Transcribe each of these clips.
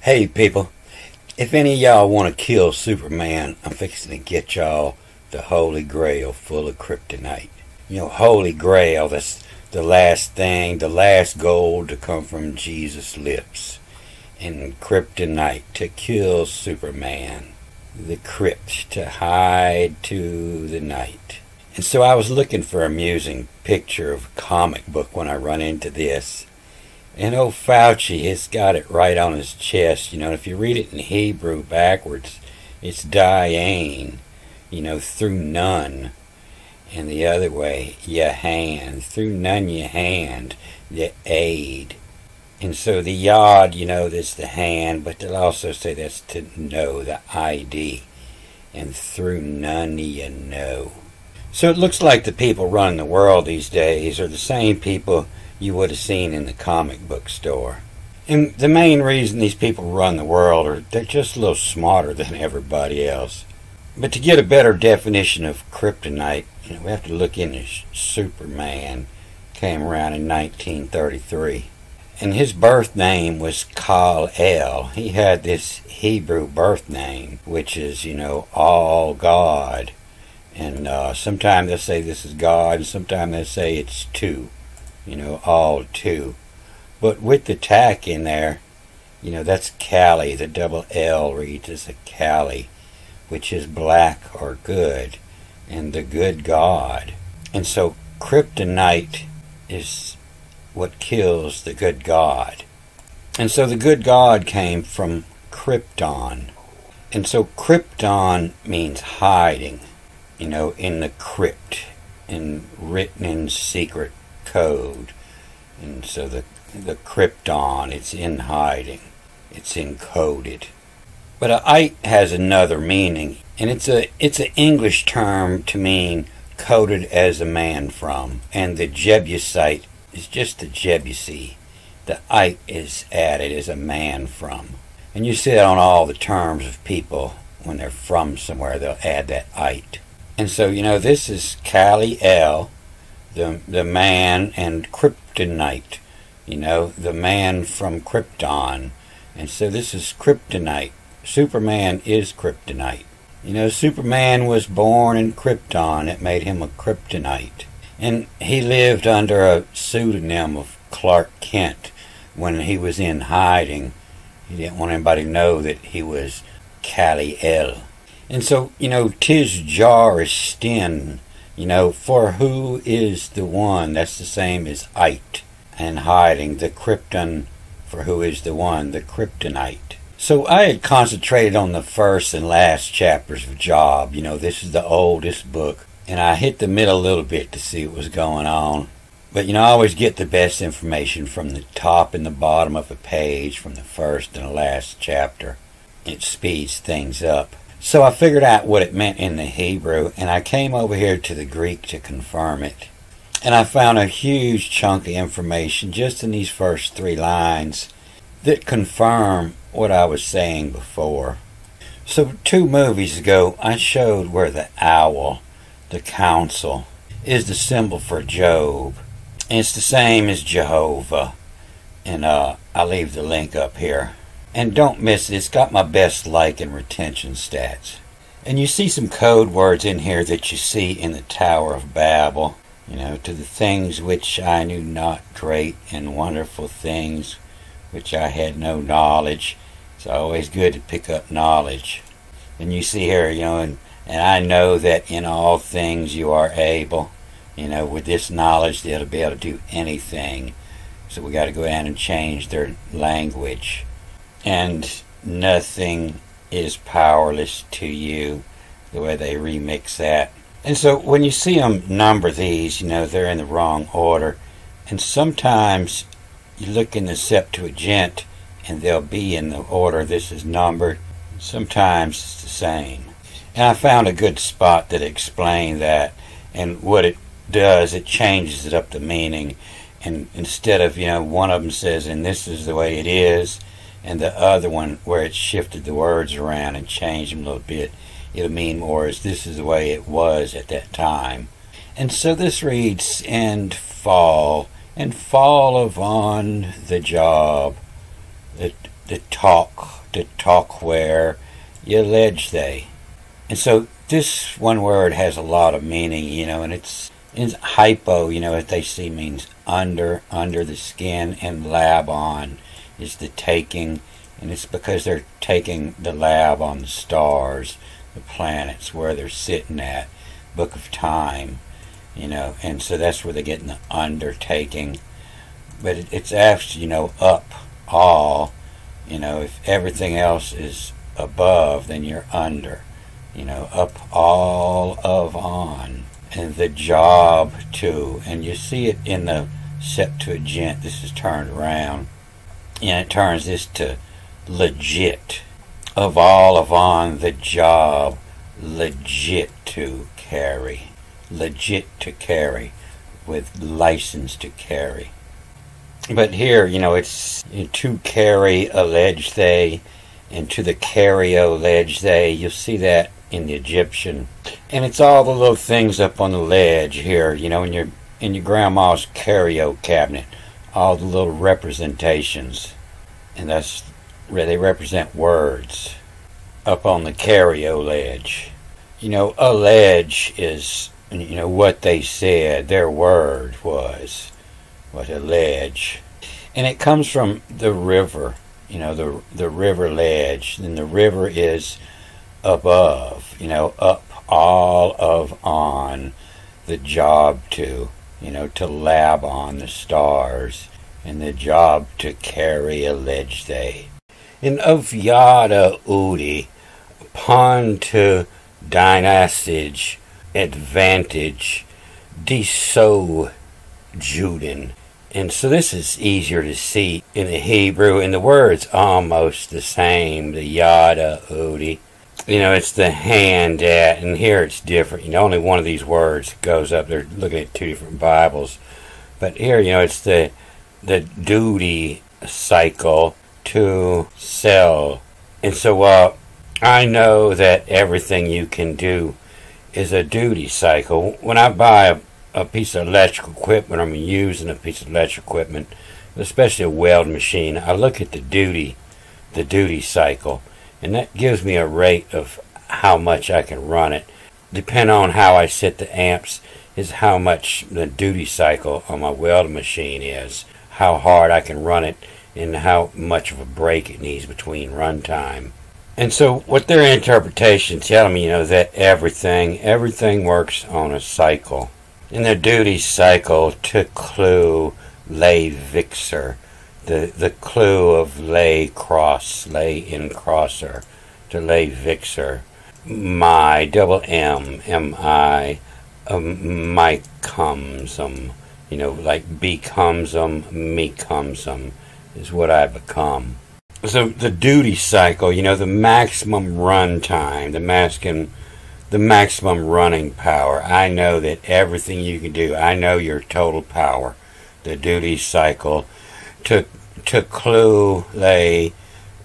Hey, people. If any of y'all want to kill Superman, I'm fixing to get y'all the Holy Grail full of kryptonite. You know, Holy Grail, that's the last thing, the last gold to come from Jesus' lips. And kryptonite to kill Superman. The crypt to hide to the night. And so I was looking for a amusing picture of a comic book when I run into this. And old Fauci has got it right on his chest. You know, if you read it in Hebrew backwards, it's Diane, you know, through none. And the other way, your hand. Through none, your hand, the aid. And so the yod, you know, that's the hand, but they'll also say that's to know, the ID. And through none, you know. So it looks like the people running the world these days are the same people you would have seen in the comic book store. And the main reason these people run the world are they're just a little smarter than everybody else. But to get a better definition of kryptonite, you know, we have to look into Superman. Came around in 1933. And his birth name was Kal El. He had this Hebrew birth name, which is, you know, all God. And uh, sometimes they'll say this is God, and sometimes they'll say it's two you know, all two. But with the tack in there, you know, that's Kali. The double L reads as a Kali, which is black or good, and the good God. And so kryptonite is what kills the good God. And so the good God came from Krypton. And so Krypton means hiding, you know, in the crypt, and written in secret code. And so the, the krypton, it's in hiding. It's encoded. But a ite has another meaning, and it's a it's an English term to mean coded as a man from. And the Jebusite is just the Jebusi. The ite is added as a man from. And you see that on all the terms of people when they're from somewhere, they'll add that ite. And so, you know, this is Kali El, the the man and kryptonite, you know, the man from Krypton. And so this is kryptonite. Superman is kryptonite. You know, Superman was born in Krypton. It made him a kryptonite. And he lived under a pseudonym of Clark Kent when he was in hiding. He didn't want anybody to know that he was Kali El. And so, you know, tis jar is stin you know, for who is the one? That's the same as it and hiding the krypton for who is the one, the kryptonite. So I had concentrated on the first and last chapters of Job. You know, this is the oldest book. And I hit the middle a little bit to see what was going on. But you know, I always get the best information from the top and the bottom of a page from the first and the last chapter. It speeds things up. So I figured out what it meant in the Hebrew, and I came over here to the Greek to confirm it. And I found a huge chunk of information just in these first three lines that confirm what I was saying before. So, two movies ago, I showed where the owl, the council, is the symbol for Job. And it's the same as Jehovah. And uh, I'll leave the link up here. And don't miss it, it's got my best like and retention stats. And you see some code words in here that you see in the Tower of Babel. You know, to the things which I knew not great and wonderful things which I had no knowledge. It's always good to pick up knowledge. And you see here, you know, and, and I know that in all things you are able. You know, with this knowledge, they'll be able to do anything. So we got to go down and change their language and nothing is powerless to you the way they remix that. And so when you see them number these you know they're in the wrong order. And sometimes you look in the septuagint and they'll be in the order this is numbered. Sometimes it's the same. And i found a good spot that explained that. And what it does it changes it up the meaning. And instead of you know one of them says and this is the way it is and the other one where it shifted the words around and changed them a little bit it'll mean more as this is the way it was at that time and so this reads and fall and fall of on the job that the talk, the talk where you allege they. And so this one word has a lot of meaning, you know, and it's in hypo, you know, what they see means under, under the skin, and lab on is the taking, and it's because they're taking the lab on the stars, the planets, where they're sitting at, book of time, you know, and so that's where they're getting the undertaking. But it, it's actually, you know, up all, you know, if everything else is above, then you're under, you know, up all of on and the job too. And you see it in the Septuagint. This is turned around, and it turns this to legit. Of all of on the job, legit to carry, legit to carry, with license to carry. But here, you know, it's to carry allege they, and to the carry allege they. You'll see that in the Egyptian. And it's all the little things up on the ledge here, you know, in your in your grandma's curio cabinet. All the little representations. And that's where they represent words up on the curio ledge. You know, a ledge is you know what they said, their word was what a ledge. And it comes from the river, you know, the the river ledge. And the river is above, you know, up all of on the job to, you know, to lab on the stars, and the job to carry allege they. And of yada udi, upon to dynastage, advantage, deso Juden. And so this is easier to see in the Hebrew, and the word's almost the same, the yada udi you know, it's the hand at, and here it's different. You know, only one of these words goes up. They're looking at two different Bibles, but here, you know, it's the the duty cycle to sell. And so, uh, I know that everything you can do is a duty cycle. When I buy a, a piece of electrical equipment, I'm using a piece of electrical equipment, especially a weld machine. I look at the duty, the duty cycle and that gives me a rate of how much I can run it. Depending on how I set the amps is how much the duty cycle on my weld machine is, how hard I can run it, and how much of a break it needs between runtime. And so, what their interpretation telling me, you know, that everything, everything works on a cycle. In their duty cycle, to clue lay vixer, the the clue of lay cross, lay in crosser, to lay vixer, my double M M I, um, my comes um, you know, like becomes um, me comes um, is what I become. So the duty cycle, you know, the maximum run time, the maximum the maximum running power. I know that everything you can do. I know your total power. The duty cycle to to clue lay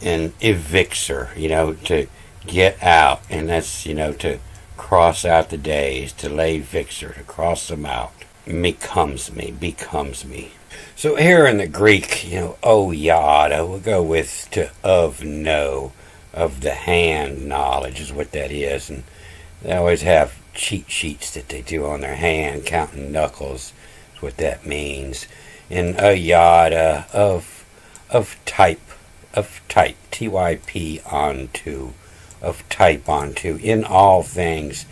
an evixer, you know, to get out, and that's you know to cross out the days, to lay vixer, to cross them out. Becomes me, becomes me. So here in the Greek, you know, oh yada, we'll go with to of no, of the hand knowledge is what that is, and they always have cheat sheets that they do on their hand, counting knuckles, what that means. And a yada of of type, of type, T-Y-P onto, of type onto, in all things,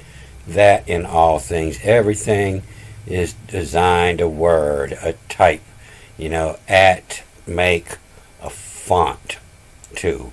that in all things, everything is designed a word, a type, you know, at, make, a font to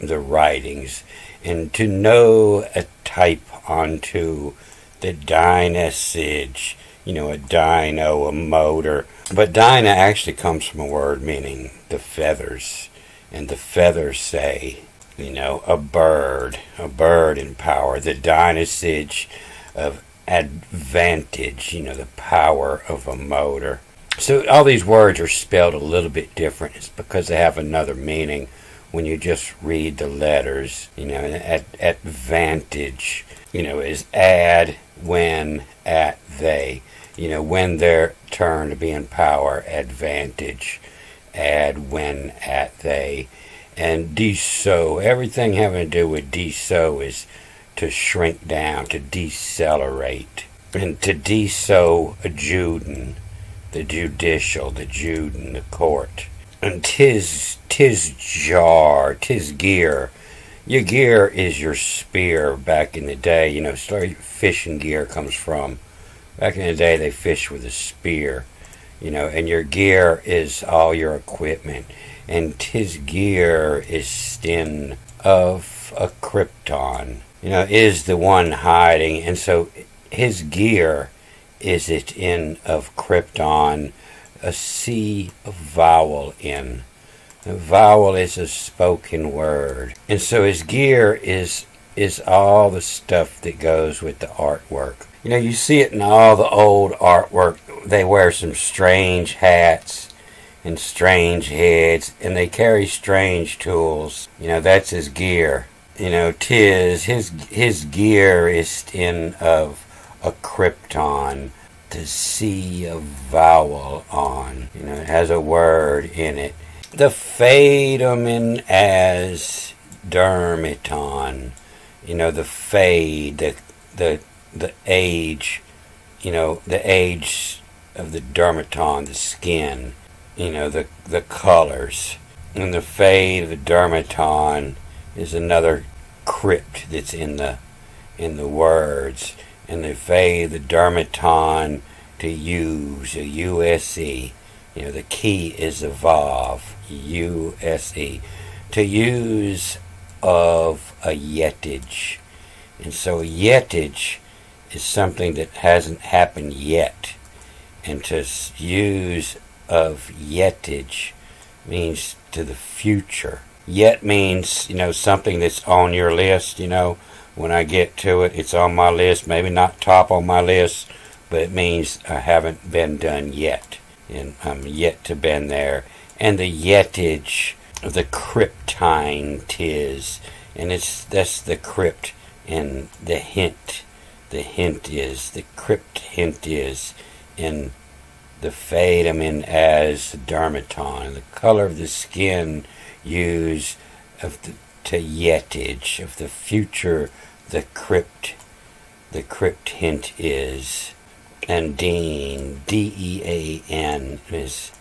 the writings, and to know a type onto the dynasage, you know, a dyno, a motor. But dyna actually comes from a word meaning the feathers. And the feathers say, you know, a bird, a bird in power, the dynasage of advantage, you know, the power of a motor. So all these words are spelled a little bit different. It's because they have another meaning when you just read the letters. You know, at advantage, you know, is add, when, at, they you know, when their turn to be in power, advantage, add, when, at, they, and deso. Everything having to do with deso is to shrink down, to decelerate, and to deso a Juden, the judicial, the Juden, the court. And tis tis jar, tis gear. Your gear is your spear back in the day. You know, fishing gear comes from. Back in the day, they fished with a spear you know, and your gear is all your equipment, and his gear is stin of a krypton, you know, is the one hiding, and so his gear is it in of krypton, a C vowel in. The vowel is a spoken word, and so his gear is is all the stuff that goes with the artwork. You know, you see it in all the old artwork. They wear some strange hats and strange heads, and they carry strange tools. You know, that's his gear. You know, tis his his gear is in of a krypton to see a vowel on. You know, it has a word in it. The fatum as dermiton. You know, the fade, the the the age, you know, the age of the dermaton, the skin, you know, the the colors. And the fade of the dermaton is another crypt that's in the in the words. And the fade of the dermaton to use a USE. You know, the key is evolve. USE. To use of a yetage. And so yetage is something that hasn't happened yet. And to use of yetage means to the future. Yet means, you know, something that's on your list, you know. When I get to it, it's on my list. Maybe not top on my list, but it means I haven't been done yet. And I'm yet to been there. And the yetage the cryptine tis. And it's that's the crypt and the hint the hint is, the crypt hint is in the fade, I mean, as dermaton, the color of the skin used of the to yetage of the future, the crypt, the crypt hint is, and dean, D E A N, is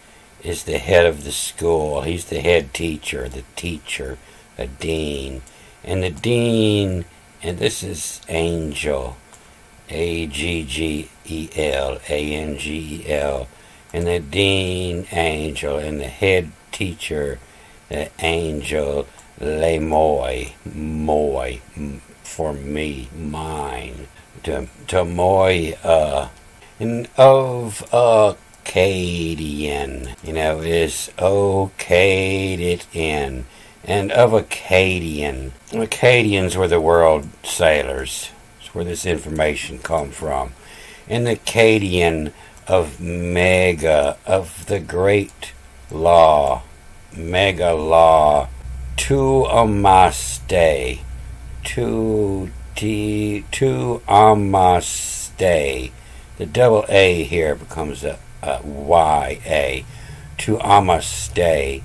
is the head of the school. He's the head teacher, the teacher, a dean, and the dean, and this is angel a G G E L A N G E L, and the dean angel and the head teacher, the angel Lemoy, Moy, for me, mine, to, to Moy, uh, and of Acadian, you know, is okayed in, and of Acadian. Acadians were the world sailors where this information come from. In the Cadian of Mega, of the great law, mega law, to amaste, to t, to amaste. The double A here becomes a, a Y A. To amaste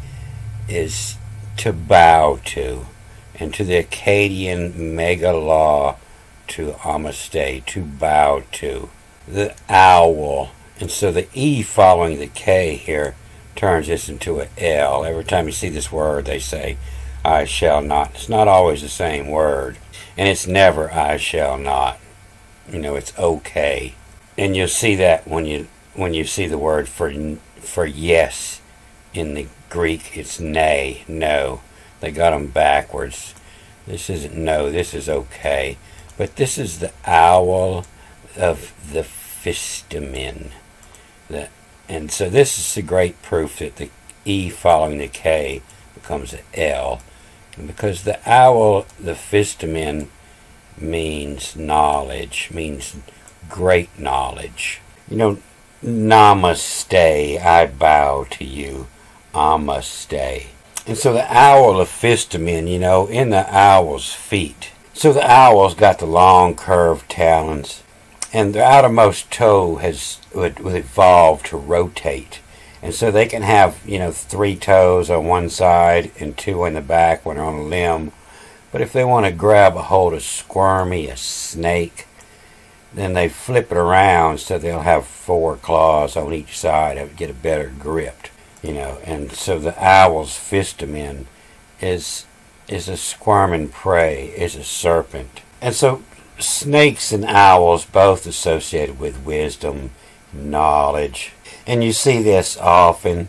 is to bow to, and to the Akkadian mega law to amaste, to bow to. The owl. And so the E following the K here turns this into an L. Every time you see this word, they say, I shall not. It's not always the same word. And it's never I shall not. You know, it's okay. And you'll see that when you when you see the word for for yes in the Greek, it's nay, no. They got them backwards. This isn't no, this is okay. But this is the owl of the Fistamin. The, and so this is the great proof that the E following the K becomes an L. And because the owl, the Fistamin, means knowledge, means great knowledge. You know, namaste, I bow to you. Namaste. And so the owl of Fistamin, you know, in the owl's feet so the owl's got the long curved talons, and the outermost toe has would, would evolve to rotate, And so they can have, you know, three toes on one side and two in the back when they're on a limb. But if they want to grab a hold of squirmy, a snake, then they flip it around so they'll have four claws on each side to get a better grip, you know. And so the owl's fistamine is is a squirming prey, is a serpent. And so snakes and owls both associated with wisdom, knowledge. And you see this often.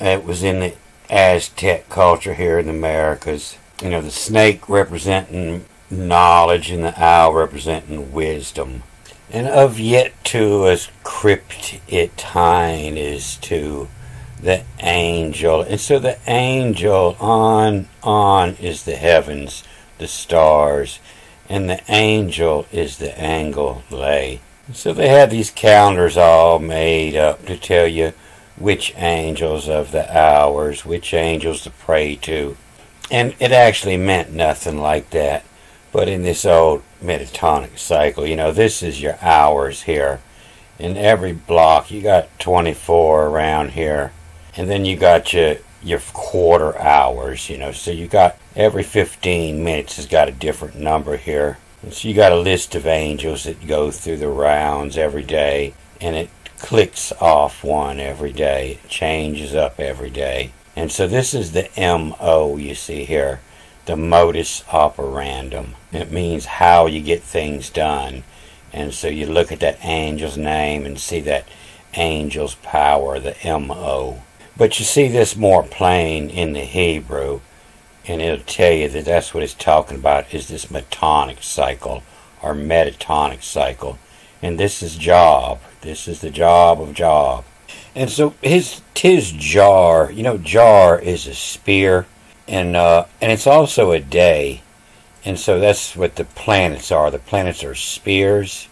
It was in the Aztec culture here in the Americas. You know, the snake representing knowledge and the owl representing wisdom. And of yet to as crypt it tine is to the angel. And so the angel on on is the heavens, the stars, and the angel is the angle lay. So they have these calendars all made up to tell you which angels of the hours, which angels to pray to. And it actually meant nothing like that. But in this old metatonic cycle, you know, this is your hours here. In every block, you got 24 around here. And then you got your, your quarter hours, you know. So you got every 15 minutes has got a different number here. And so you got a list of angels that go through the rounds every day. And it clicks off one every day. It changes up every day. And so this is the MO you see here the modus operandum. It means how you get things done. And so you look at that angel's name and see that angel's power, the M-O. But you see this more plain in the Hebrew, and it'll tell you that that's what it's talking about is this metonic cycle or metatonic cycle. And this is job. This is the job of job. And so his tis jar, you know, jar is a spear and uh, and it's also a day, and so that's what the planets are. The planets are spears,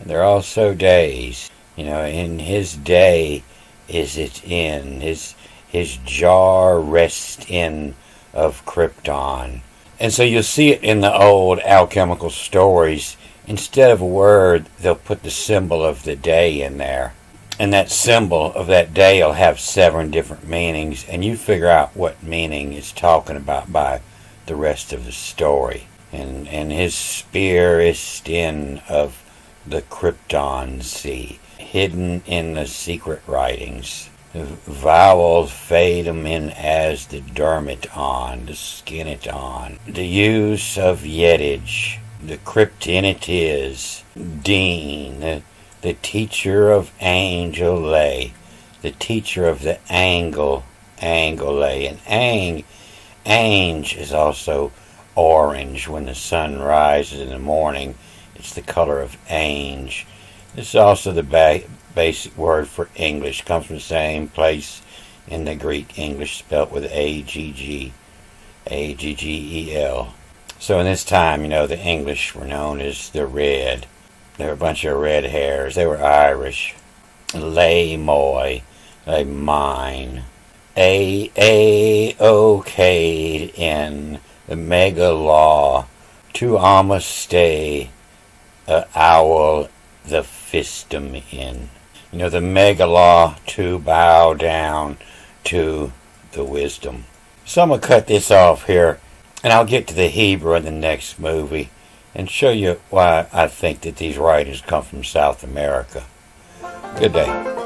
and they're also days. You know, in his day is it in? His his jar rests in of Krypton, and so you'll see it in the old alchemical stories. Instead of a word, they'll put the symbol of the day in there and that symbol of that day will have seven different meanings, and you figure out what meaning it's talking about by the rest of the story. And and his spear is in of the Krypton Sea, hidden in the secret writings. The vowels fade them in as the dermot on, the skin it on. The use of yetage, the kryptonite is, Dean, the teacher of angel lay, the teacher of the angle, angle lay. And ang, ange is also orange when the sun rises in the morning. It's the color of ange. This is also the ba- basic word for English. Comes from the same place in the Greek English, spelt with A G G, A G G E L. So in this time, you know, the English were known as the red. They were a bunch of red hairs. They were Irish. Lay moy, lay mine. A A O K in the mega law to almost stay a owl the fistum in. You know the mega law to bow down to the wisdom. So I'm gonna cut this off here and I'll get to the Hebrew in the next movie and show you why I think that these writers come from South America. Good day.